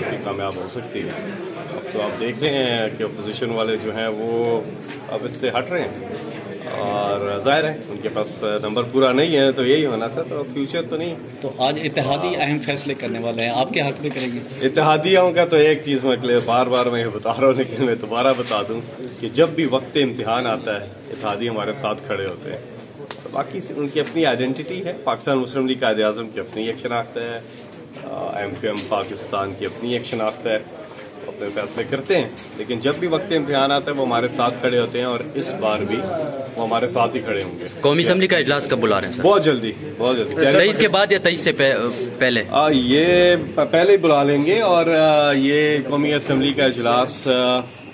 होती कामयाब हो सकती है। अब तो आप देख रहे हैं कि अपोजिशन वाले जो हैं वो अब इससे हट रहे हैं। और ज़ाहिर है उनके पास नंबर पूरा नहीं है तो यही होना था तो फ्यूचर तो नहीं। तो आज इतिहादी अहम फैसले करने वाले हैं। आपके हक में करेंगे? इतिहादियों का तो एक चीज़ मैं क्लियर बार बार मैं ये बता रहा हूँ लेकिन मैं दोबारा बता दूँ कि जब भी वक्त इम्तिहान आता है इतिहादी हमारे साथ खड़े होते हैं। तो बाकी उनकी अपनी आइडेंटिटी है पाकिस्तान मुस्लिम लीग कायद अजम की अपनी एक शनाख्त है एम क्यू एम पाकिस्तान की अपनी एक शनाख्त है अपने फैसले करते हैं। लेकिन जब भी वक्त इम्तहान आता है वो हमारे साथ खड़े होते हैं और इस बार भी वो हमारे साथ ही खड़े होंगे। कौमी असम्बली का इजलास कब बुला रहे हैं बहुत जल्दी बहुत जल्दी। तेईस के बाद या तेईस से पहले? आ, ये पहले ही बुला लेंगे और आ, ये कौमी असम्बली का इजलास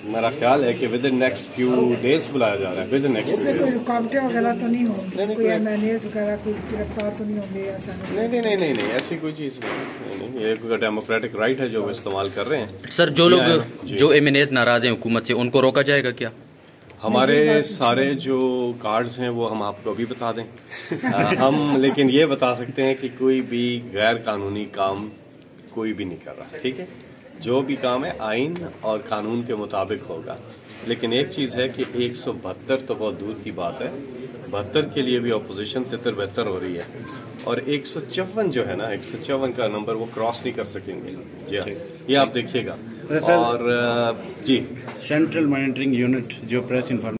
मेरा ख्याल है कि within next few days बुलाया जा रहा है विद इन नेक्स्ट फ्यू कोई रुकावटें वगैरह तो नहीं होंगी? कोई एम वगैरह कोई गिरफ़्तार तो नहीं होंगे अचानक नहीं नहीं नहीं नहीं नहीं ऐसी कोई चीज़ नहीं। नहीं ये कोई डेमोक्रेटिक राइट है जो वो इस्तेमाल कर रहे हैं। सर जो लोग जो एम नाराज़ हैं हुकूमत से उनको रोका जाएगा क्या? हमारे सारे जो कार्ड्स हैं वो हम आपको अभी बता दें। हम लेकिन ये बता सकते हैं कि कोई भी गैर कानूनी काम कोई भी नहीं कर रहा ठीक है? जो भी काम है आइन और कानून के मुताबिक होगा। लेकिन एक चीज़ है कि एक सौ बहत्तर तो बहुत दूर की बात है। बहत्तर के लिए भी अपोजिशन तितर बेहतर हो रही है। और एक सौ चौवन जो है ना एक सौ चौवन का नंबर वो क्रॉस नहीं कर सकेंगे। जी हाँ ये आप देखिएगा। और जी। सेंट्रल मॉनिटरिंग यूनिट जो प्रेस इन्फॉर्मेशन